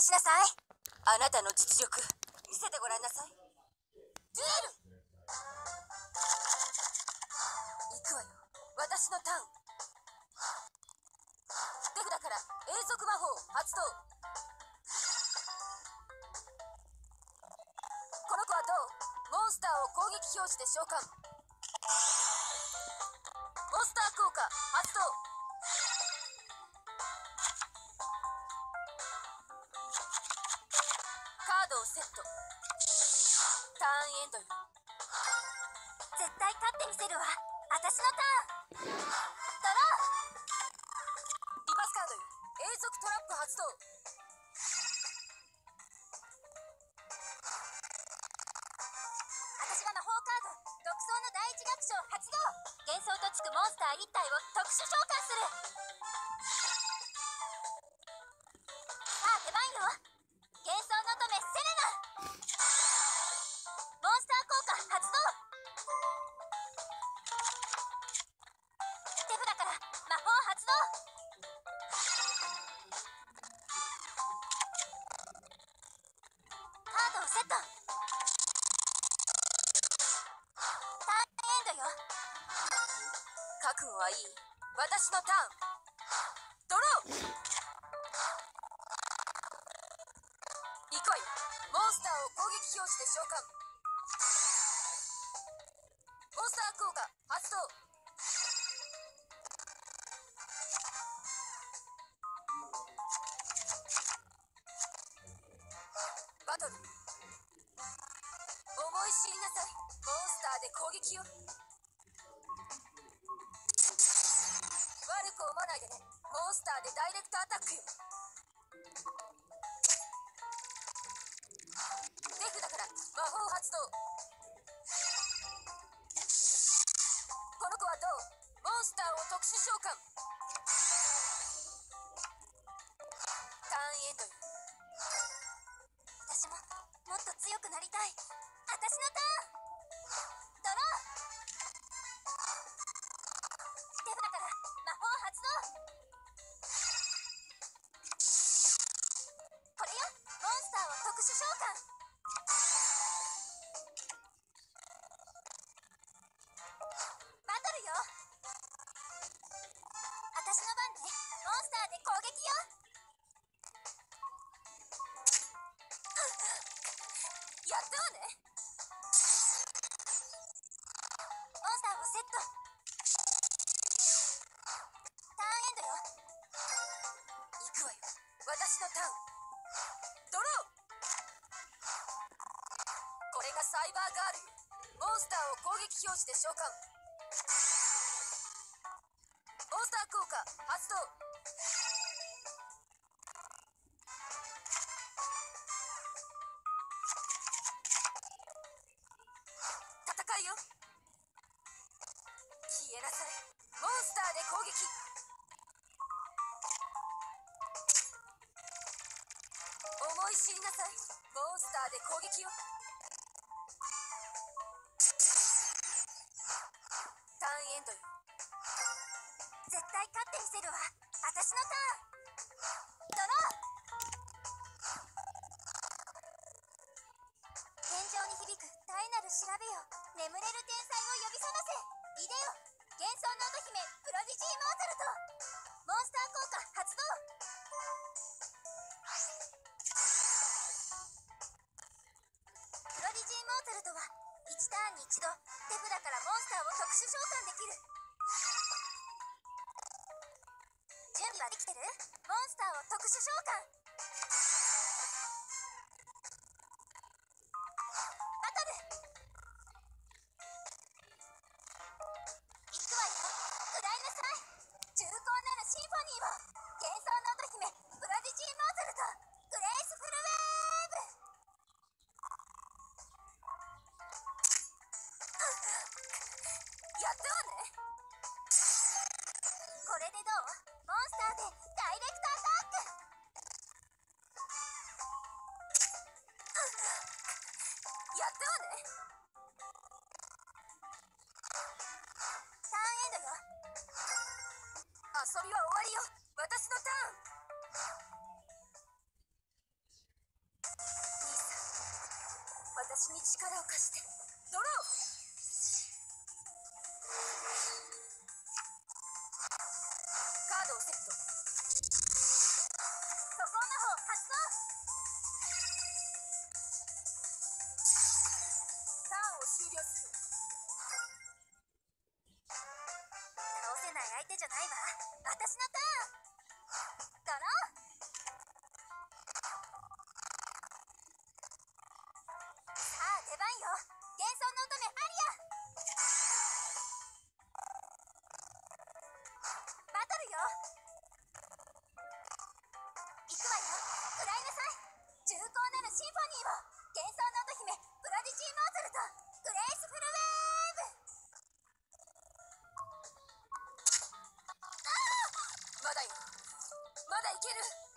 しなさい。あなたの実力見せてごらんなさい。デュエル。行くわよ。私のターン。手札から永続魔法発動。この子はどう？モンスターを攻撃表示で召喚。モンスター効果発動。絶対勝ってみせるわ。私のターンドローリバスカードよ。永続トラップ発動。私が魔法カード。独創の第一楽章発動。幻想とつくモンスター1体を特殊召喚する。はいい。私のターン。ドロー。行くわよモンスターを攻撃表示で召喚。モンスター効果発動。バトル。思い知りなさい。モンスターで攻撃よーでダイレクトアタック。よ手札から魔法発動。この子はどう？モンスターを特殊召喚。ターンエンド私ももっと強くなりたい。私のターン。ドロースターを特殊召喚バトルよ。私の番ねモンスターで攻撃よやったわね。モンスターをセット。イバーガールモンスターを攻撃表示で召喚。モンスター効果発動。戦いよ。消えなさい。モンスターで攻撃。思い知りなさい。モンスターで攻撃よ。私のターンドロー。天井に響く大なる調べよ。眠れる天才を呼び覚ませいでよ幻想の乙姫プロディジーモータルト。できてる？モンスターを特殊召喚。バトル行くわよ。食らいなさい。重厚なるシンフォニーを。幻想の乙姫プロディジーモータルとグレイスフルウェーブ。やったわね。これでどう？モンスターでダイレクトアタック。やったわね。ターンエンドよ遊びは終わりよ私のターン兄さん私に力を貸してドロー行くわよ食らいなさい重厚なるシンフォニーを幻想の乙姫プロディジーモーツァルトグレイスフルウェーブ。まだよまだいける。